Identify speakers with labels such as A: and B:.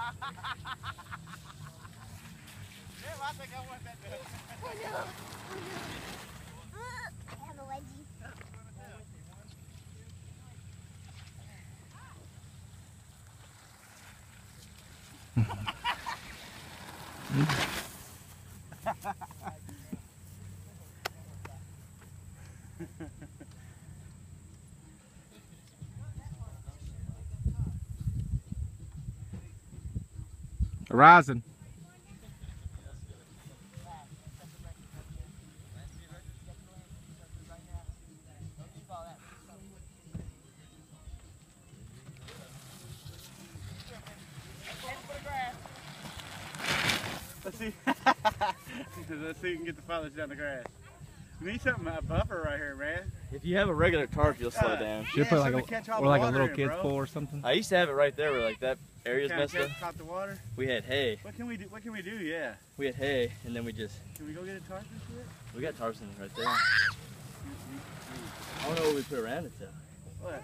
A: I think I want that bit.
B: I know. I have a wedgie.
C: Horizon.
A: Let's see. Let's see if we can get the fathers down the grass. We need something, a buffer right here, man.
D: If you have a regular tarp, you'll slow
A: Uh,
D: down.
C: Should
A: Yeah,
C: put like
A: something to catch
C: a or like a little
A: in,
C: kids
A: bro.
C: pool or something.
D: I used to have it right there where like that area's
A: Kinda
D: messed up.
A: caught the water.
D: We had hay.
A: What can we do? What can we do? Yeah.
D: We had hay, and then we just
A: Can we go get a tarp and shit?
D: we got tarps in right there. I don't know what we put around it though.
A: What?